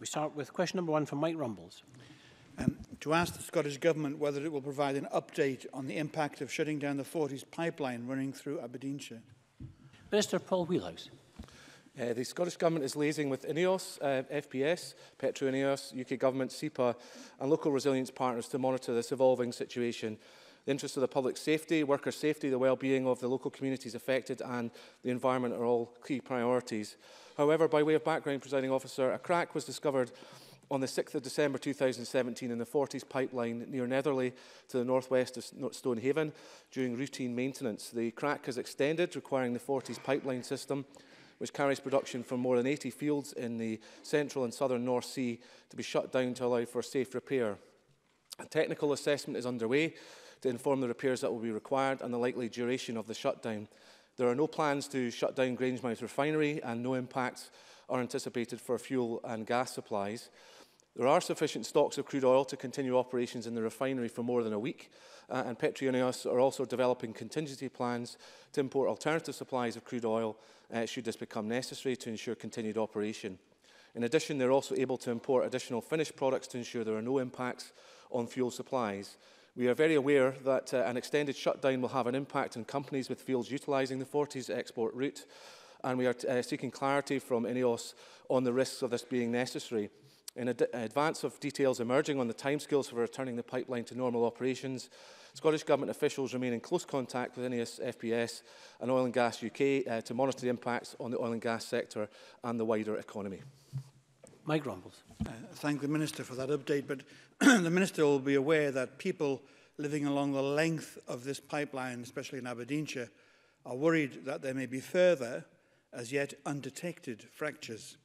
We start with question number one from Mike Rumbles. Um, to ask the Scottish Government whether it will provide an update on the impact of shutting down the Forties pipeline running through Aberdeenshire. Minister Paul Wheelhouse. Uh, the Scottish Government is liaising with INEOS, uh, FPS, Petro INEOS, UK Government, SEPA and local resilience partners to monitor this evolving situation The interests of the public safety, worker safety, the well-being of the local communities affected and the environment are all key priorities. However, by way of background, presiding officer, a crack was discovered on the 6th of December 2017 in the 40s pipeline near Netherley to the northwest of Stonehaven during routine maintenance. The crack has extended, requiring the 40s pipeline system, which carries production from more than 80 fields in the central and southern North Sea, to be shut down to allow for safe repair. A technical assessment is underway to inform the repairs that will be required and the likely duration of the shutdown. There are no plans to shut down Grangemouth refinery and no impacts are anticipated for fuel and gas supplies. There are sufficient stocks of crude oil to continue operations in the refinery for more than a week, uh, and Petronas are also developing contingency plans to import alternative supplies of crude oil uh, should this become necessary to ensure continued operation. In addition, they're also able to import additional finished products to ensure there are no impacts on fuel supplies. We are very aware that uh, an extended shutdown will have an impact on companies with fields utilising the 40s export route, and we are uh, seeking clarity from INEOS on the risks of this being necessary. In ad advance of details emerging on the timescales for returning the pipeline to normal operations, Scottish Government officials remain in close contact with INEOS FPS and Oil and Gas UK uh, to monitor the impacts on the oil and gas sector and the wider economy my grumbles. Uh, thank the Minister for that update, but the Minister will be aware that people living along the length of this pipeline, especially in Aberdeenshire, are worried that there may be further, as yet undetected, fractures.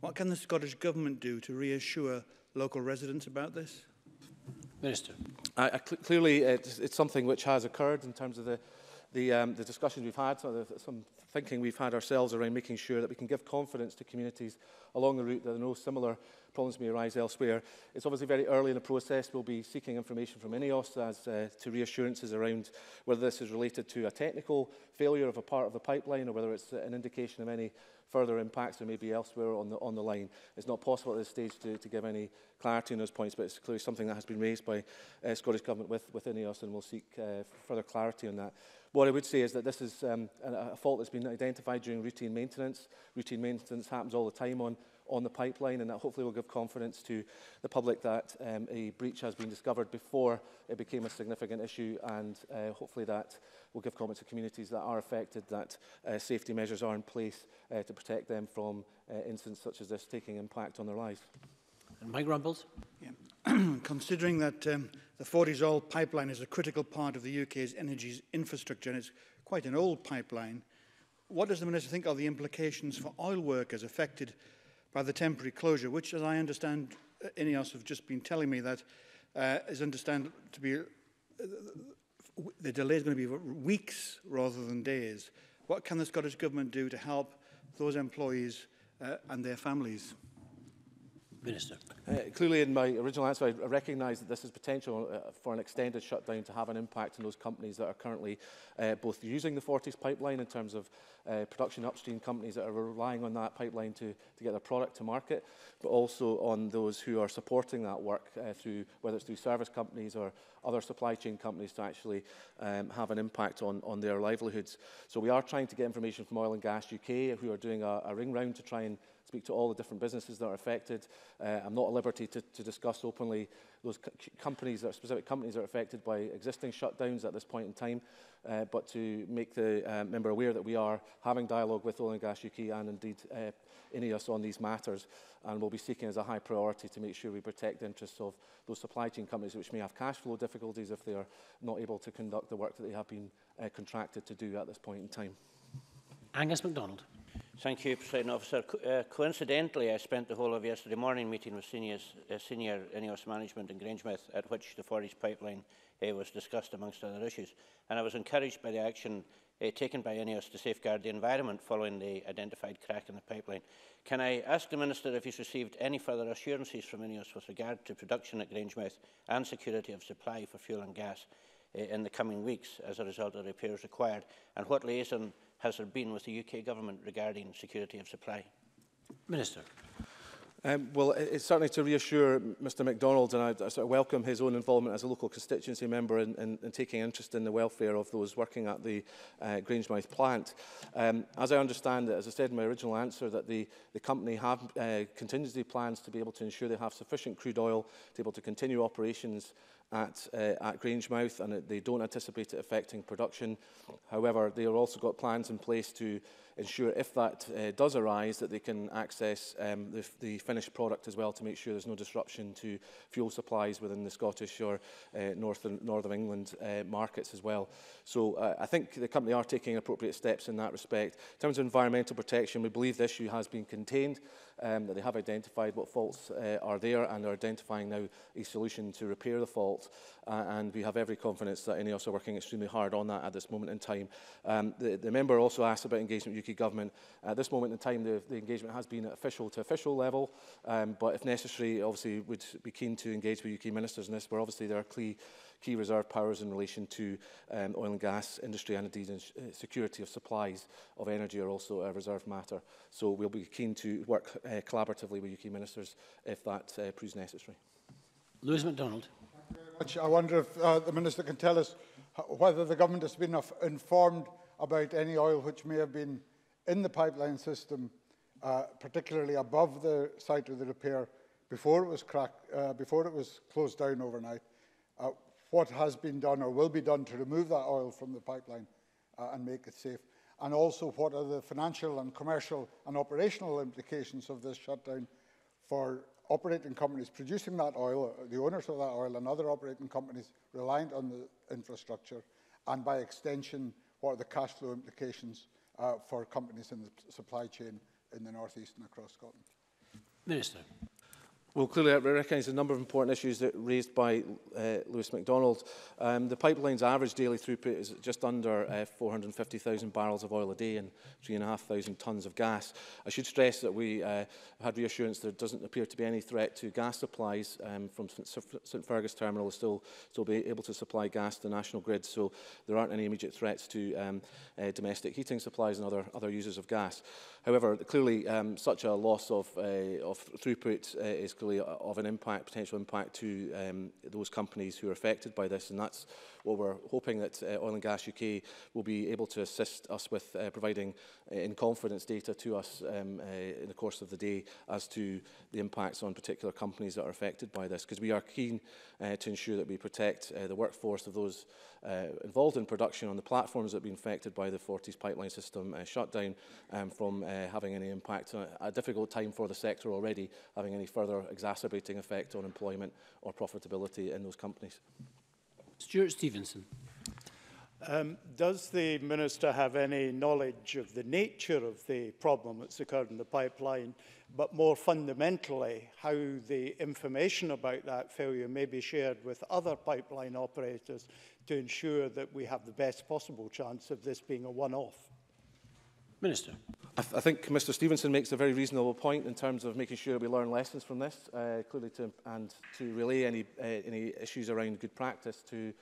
What can the Scottish Government do to reassure local residents about this? Minister. I, I cl clearly, it's, it's something which has occurred in terms of the, the, um, the discussions we've had, some, of the, some thinking we've had ourselves around making sure that we can give confidence to communities along the route that no similar problems may arise elsewhere. It's obviously very early in the process. We'll be seeking information from INEOS as uh, to reassurances around whether this is related to a technical failure of a part of the pipeline or whether it's an indication of any further impacts there may be elsewhere on the, on the line. It's not possible at this stage to, to give any clarity on those points, but it's clearly something that has been raised by uh, Scottish Government with, with INEOS and we'll seek uh, further clarity on that. What I would say is that this is um, a, a fault that's been identified during routine maintenance. Routine maintenance happens all the time on, on the pipeline and that hopefully will give confidence to the public that um, a breach has been discovered before it became a significant issue and uh, hopefully that will give confidence to communities that are affected that uh, safety measures are in place uh, to protect them from uh, incidents such as this taking impact on their lives. And Mike Rumbles. Yeah. considering that um, the Forties Oil pipeline is a critical part of the UK's energy infrastructure and it's quite an old pipeline, what does the Minister think are the implications for oil workers affected by the temporary closure, which, as I understand, uh, INEOS have just been telling me that uh, is understand to be, uh, the delay is going to be weeks rather than days. What can the Scottish Government do to help those employees uh, and their families? Minister. Uh, clearly, in my original answer, I recognise that this is potential uh, for an extended shutdown to have an impact on those companies that are currently uh, both using the Forties pipeline in terms of uh, production upstream companies that are relying on that pipeline to, to get their product to market, but also on those who are supporting that work uh, through whether it's through service companies or other supply chain companies to actually um, have an impact on, on their livelihoods. So we are trying to get information from Oil and Gas UK, who are doing a, a ring round to try and speak to all the different businesses that are affected. Uh, I'm not at liberty to, to discuss openly those co companies that are specific companies that are affected by existing shutdowns at this point in time, uh, but to make the uh, member aware that we are having dialogue with Oil and Gas UK and indeed uh, INEOS on these matters, and we'll be seeking as a high priority to make sure we protect the interests of those supply chain companies which may have cash flow difficulties if they are not able to conduct the work that they have been uh, contracted to do at this point in time. Angus MacDonald. Thank you, President Officer. Co uh, coincidentally, I spent the whole of yesterday morning meeting with seniors, uh, senior NEOS management in Grangemouth, at which the Forties pipeline uh, was discussed amongst other issues. And I was encouraged by the action uh, taken by NEOS to safeguard the environment following the identified crack in the pipeline. Can I ask the Minister if he's received any further assurances from NEOS with regard to production at Grangemouth and security of supply for fuel and gas uh, in the coming weeks as a result of repairs required, and what liaison has there been with the UK government regarding security of supply? Minister. Um, well, it's certainly to reassure Mr MacDonald, and I, I sort of welcome his own involvement as a local constituency member in, in, in taking interest in the welfare of those working at the uh, Grangemouth plant. Um, as I understand it, as I said in my original answer, that the, the company have uh, contingency plans to be able to ensure they have sufficient crude oil to be able to continue operations at, uh, at Grangemouth and they don't anticipate it affecting production. However, they have also got plans in place to ensure if that uh, does arise that they can access um, the, the finished product as well to make sure there's no disruption to fuel supplies within the Scottish or uh, northern, northern England uh, markets as well. So uh, I think the company are taking appropriate steps in that respect. In terms of environmental protection, we believe the issue has been contained, um, that they have identified what faults uh, are there and are identifying now a solution to repair the fault fault. Uh, and we have every confidence that INEOS are working extremely hard on that at this moment in time. Um, the, the member also asked about engagement with UK government. At this moment in time, the, the engagement has been at official to official level. Um, but if necessary, obviously, we'd be keen to engage with UK ministers in this, where obviously there are key, key reserve powers in relation to um, oil and gas industry and indeed in uh, security of supplies of energy are also a reserve matter. So we'll be keen to work uh, collaboratively with UK ministers if that uh, proves necessary. Lewis MacDonald. much. I wonder if uh, the Minister can tell us whether the government has been informed about any oil which may have been in the pipeline system, uh, particularly above the site of the repair, before it was, uh, before it was closed down overnight. Uh, what has been done or will be done to remove that oil from the pipeline uh, and make it safe? And also, what are the financial and commercial and operational implications of this shutdown for operating companies producing that oil, the owners of that oil and other operating companies reliant on the infrastructure and by extension what are the cash flow implications uh, for companies in the supply chain in the northeast and across Scotland. Minister. Well, clearly, I recognise a number of important issues that raised by uh, Lewis MacDonald. Um, the pipeline's average daily throughput is just under uh, 450,000 barrels of oil a day and 3,500 tonnes of gas. I should stress that we uh, had reassurance there doesn't appear to be any threat to gas supplies um, from St Fergus Terminal. We'll still, still be able to supply gas to the national grid, so there aren't any immediate threats to um, uh, domestic heating supplies and other, other users of gas. However, clearly, um, such a loss of, uh, of throughput uh, is equally of an impact, potential impact to um, those companies who are affected by this. And that's what we're hoping that uh, Oil and Gas UK will be able to assist us with uh, providing uh, in confidence data to us um, uh, in the course of the day as to the impacts on particular companies that are affected by this. Because we are keen uh, to ensure that we protect uh, the workforce of those uh, involved in production on the platforms that have been affected by the Forties pipeline system uh, shutdown um, from uh, having any impact. on uh, a difficult time for the sector already, having any further exacerbating effect on employment or profitability in those companies. Stuart Stevenson. Um, does the Minister have any knowledge of the nature of the problem that's occurred in the pipeline, but more fundamentally, how the information about that failure may be shared with other pipeline operators to ensure that we have the best possible chance of this being a one-off? Minister. I, th I think Mr Stevenson makes a very reasonable point in terms of making sure we learn lessons from this, uh, clearly to, and to relay any, uh, any issues around good practice to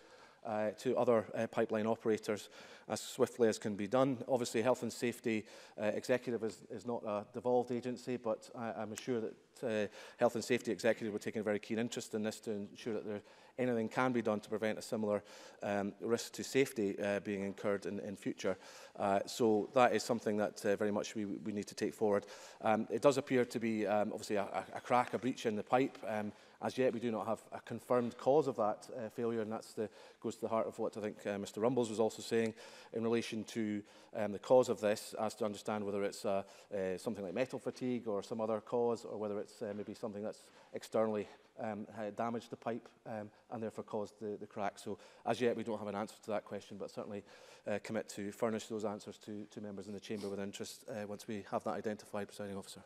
uh, to other uh, pipeline operators as swiftly as can be done. Obviously, Health and Safety uh, Executive is, is not a devolved agency, but I, I'm sure that uh, Health and Safety Executive were taking a very keen interest in this to ensure that there anything can be done to prevent a similar um, risk to safety uh, being incurred in, in future. Uh, so that is something that uh, very much we, we need to take forward. Um, it does appear to be um, obviously a, a crack, a breach in the pipe. Um, As yet, we do not have a confirmed cause of that uh, failure, and that goes to the heart of what I think uh, Mr Rumbles was also saying in relation to um, the cause of this, as to understand whether it's uh, uh, something like metal fatigue or some other cause, or whether it's uh, maybe something that's externally um, damaged the pipe um, and therefore caused the, the crack. So as yet, we don't have an answer to that question, but certainly uh, commit to furnish those answers to, to members in the chamber with interest uh, once we have that identified, presiding officer.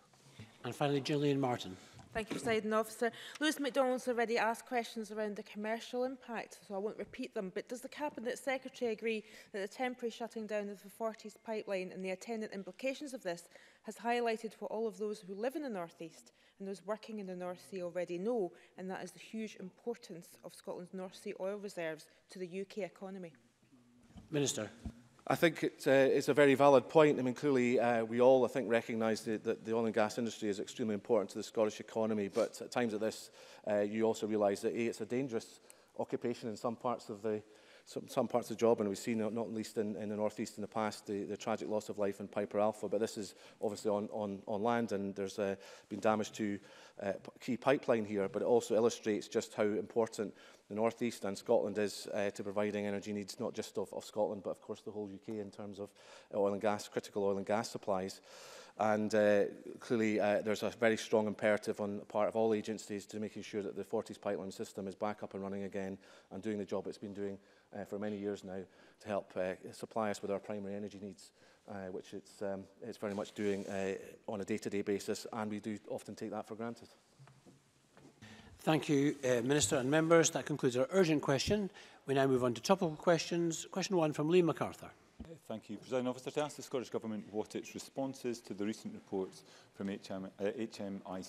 And finally, Gillian Martin. Thank you, President Officer. Lewis MacDonald's already asked questions around the commercial impact, so I won't repeat them, but does the Cabinet Secretary agree that the temporary shutting down of the Forties pipeline and the attendant implications of this has highlighted what all of those who live in the North East and those working in the North Sea already know, and that is the huge importance of Scotland's North Sea oil reserves to the UK economy? Minister. I think it's, uh, it's a very valid point. I mean, clearly, uh, we all, I think, recognise that, that the oil and gas industry is extremely important to the Scottish economy, but at times of this, uh, you also realise that, A, it's a dangerous occupation in some parts of the, some, some parts of the job, and we've seen, not least in, in the northeast in the past, the, the tragic loss of life in Piper Alpha. But this is obviously on, on, on land, and there's uh, been damage to uh, key pipeline here, but it also illustrates just how important the North East and Scotland is uh, to providing energy needs, not just of, of Scotland, but of course the whole UK in terms of oil and gas, critical oil and gas supplies. And uh, clearly uh, there's a very strong imperative on the part of all agencies to making sure that the Forties pipeline system is back up and running again and doing the job it's been doing uh, for many years now to help uh, supply us with our primary energy needs. Uh, which it's, um, it's very much doing uh, on a day-to-day -day basis, and we do often take that for granted. Thank you, uh, Minister and members. That concludes our urgent question. We now move on to topical questions. Question one from Lee MacArthur. Thank you, President Officer. To ask the Scottish Government what its response is to the recent reports from HM, uh, HMIC